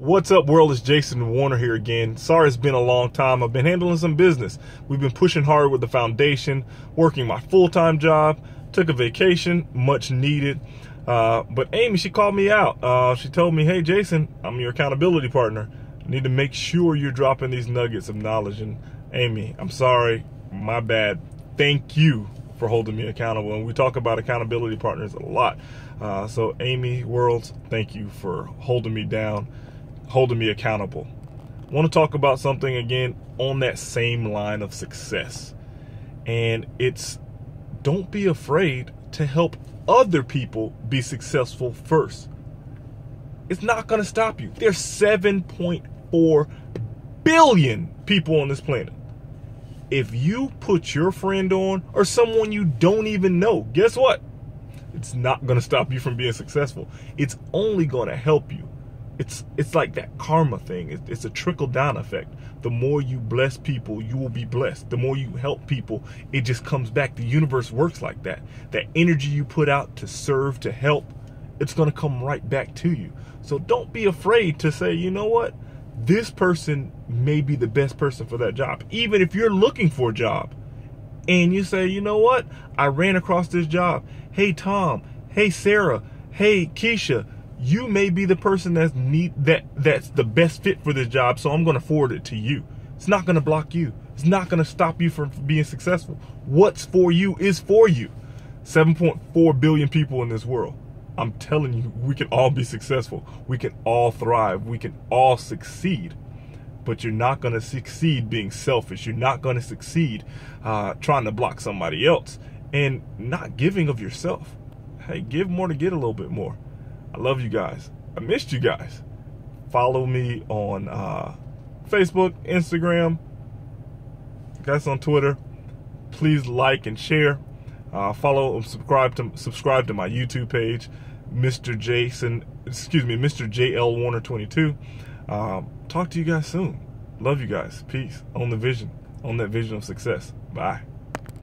What's up, world? It's Jason Warner here again. Sorry it's been a long time. I've been handling some business. We've been pushing hard with the foundation, working my full time job, took a vacation, much needed. Uh, but Amy, she called me out. Uh, she told me, hey, Jason, I'm your accountability partner. I need to make sure you're dropping these nuggets of knowledge. And Amy, I'm sorry, my bad. Thank you for holding me accountable. And we talk about accountability partners a lot. Uh, so, Amy Worlds, thank you for holding me down holding me accountable. I want to talk about something again on that same line of success. And it's don't be afraid to help other people be successful first. It's not going to stop you. There's 7.4 billion people on this planet. If you put your friend on or someone you don't even know, guess what? It's not going to stop you from being successful. It's only going to help you it's it's like that karma thing. It's, it's a trickle down effect. The more you bless people, you will be blessed. The more you help people, it just comes back. The universe works like that. That energy you put out to serve, to help, it's going to come right back to you. So don't be afraid to say, you know what? This person may be the best person for that job. Even if you're looking for a job and you say, you know what? I ran across this job. Hey, Tom. Hey, Sarah. Hey, Keisha you may be the person that's need that that's the best fit for this job so i'm going to forward it to you. It's not going to block you. It's not going to stop you from being successful. What's for you is for you. 7.4 billion people in this world. I'm telling you we can all be successful. We can all thrive. We can all succeed. But you're not going to succeed being selfish. You're not going to succeed uh, trying to block somebody else and not giving of yourself. Hey give more to get a little bit more I love you guys. I missed you guys. Follow me on uh, Facebook, Instagram, guys on Twitter. Please like and share. Uh, follow and subscribe to subscribe to my YouTube page, Mr. Jason. Excuse me, Mr. JL Warner 22. Uh, talk to you guys soon. Love you guys. Peace. On the vision. On that vision of success. Bye.